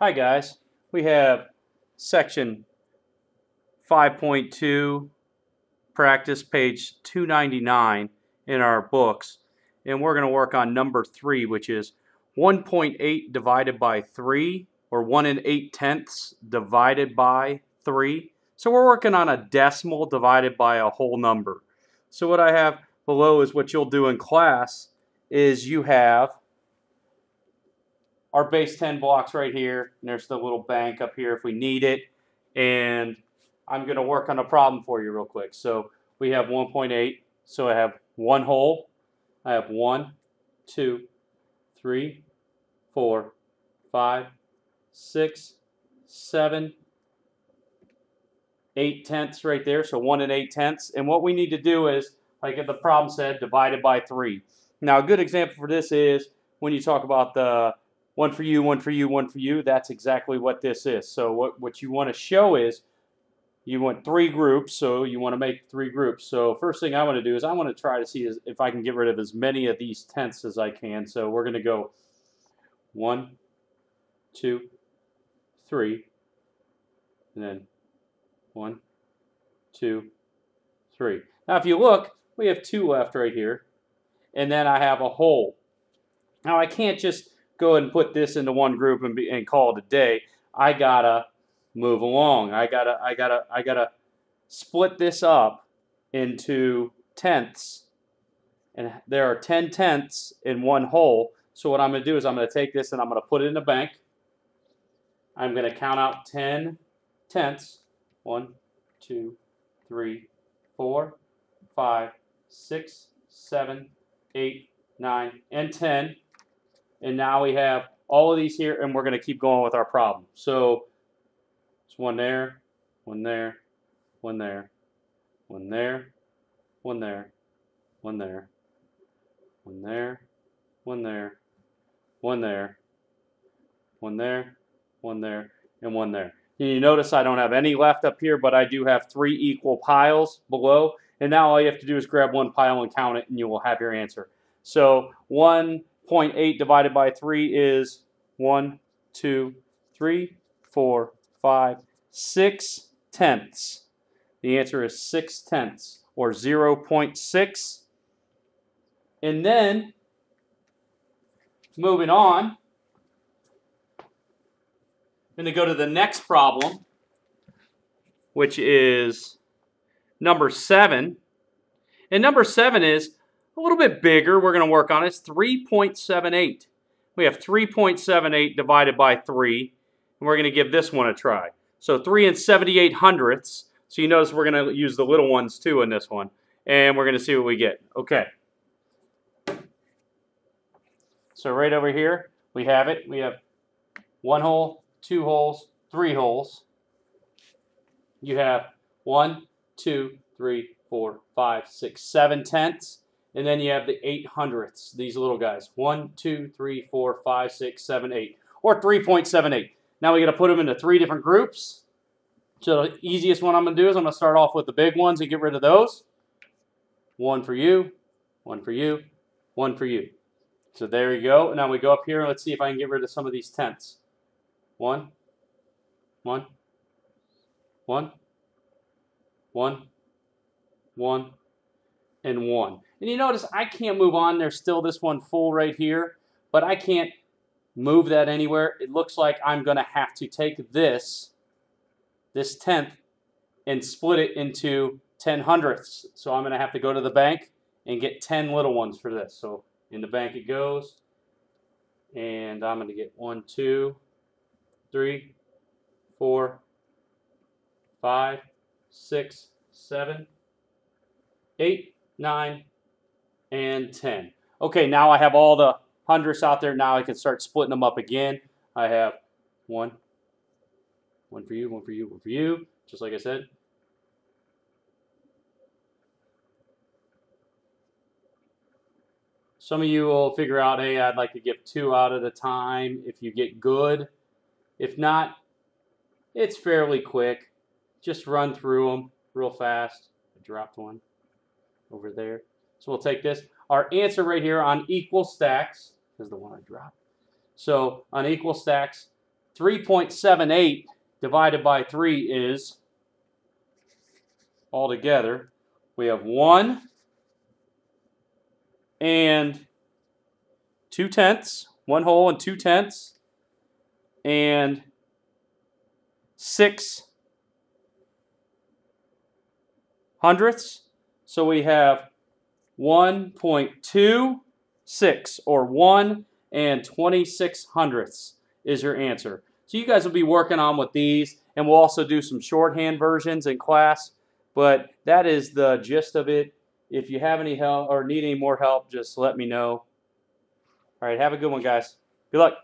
Hi guys, we have section 5.2 practice page 299 in our books and we're going to work on number 3 which is 1.8 divided by 3 or 1 and 8 tenths divided by 3. So we're working on a decimal divided by a whole number. So what I have below is what you'll do in class is you have our base 10 blocks right here, and there's the little bank up here if we need it. And I'm going to work on a problem for you real quick. So we have 1.8, so I have one whole. I have one, two, three, four, five, six, seven, eight tenths right there. So one and eight tenths. And what we need to do is, like the problem said, divided by three. Now a good example for this is when you talk about the one for you, one for you, one for you. That's exactly what this is. So what, what you want to show is you want three groups, so you want to make three groups. So first thing I want to do is I want to try to see if I can get rid of as many of these tenths as I can. So we're going to go one, two, three, and then one, two, three. Now if you look, we have two left right here, and then I have a whole. Now I can't just go ahead and put this into one group and, be, and call it a day. I gotta move along. I gotta, I gotta, I gotta split this up into tenths. And there are 10 tenths in one whole. So what I'm gonna do is I'm gonna take this and I'm gonna put it in a bank. I'm gonna count out 10 tenths. One, two, three, four, five, six, seven, eight, nine, and 10 and now we have all of these here, and we're going to keep going with our problem. So it's one there, one there, one there, one there, one there, one there, one there, one there, one there, one there, one there, and one there. And you notice I don't have any left up here, but I do have three equal piles below. And now all you have to do is grab one pile and count it, and you will have your answer. So 1, 0.8 divided by 3 is 1, 2, 3, 4, 5, 6 tenths. The answer is 6 tenths, or 0.6. And then, moving on, I'm going to go to the next problem, which is number 7. And number 7 is a little bit bigger we're going to work on. it. It's 3.78. We have 3.78 divided by 3, and we're going to give this one a try. So 3 and 78 hundredths. So you notice we're going to use the little ones too in this one. And we're going to see what we get. Okay. So right over here, we have it. We have one whole, two wholes, three wholes. You have one, two, three, four, five, six, seven tenths. And then you have the eight hundredths, these little guys. One, two, three, four, five, six, seven, eight. Or 3.78. Now we got to put them into three different groups. So the easiest one I'm going to do is I'm going to start off with the big ones and get rid of those. One for you, one for you, one for you. So there you go. Now we go up here and let's see if I can get rid of some of these tenths. One, one, one, one, one, and one. And you notice I can't move on. There's still this one full right here, but I can't move that anywhere. It looks like I'm going to have to take this, this tenth, and split it into 10 hundredths. So I'm going to have to go to the bank and get 10 little ones for this. So in the bank it goes. And I'm going to get one, two, three, four, five, six, seven, eight, nine, and 10. Okay, now I have all the hundredths out there. Now I can start splitting them up again. I have one, one for you, one for you, one for you, just like I said. Some of you will figure out, hey, I'd like to give two out at a time if you get good. If not, it's fairly quick. Just run through them real fast. I dropped one over there. So we'll take this. Our answer right here on equal stacks is the one I dropped. So on equal stacks, 3.78 divided by 3 is altogether we have 1 and 2 tenths, 1 whole and 2 tenths, and 6 hundredths. So we have 1.26 or 1 and 26 hundredths is your answer. So you guys will be working on with these and we'll also do some shorthand versions in class. But that is the gist of it. If you have any help or need any more help, just let me know. All right, have a good one, guys. Good luck.